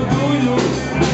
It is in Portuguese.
orgulho.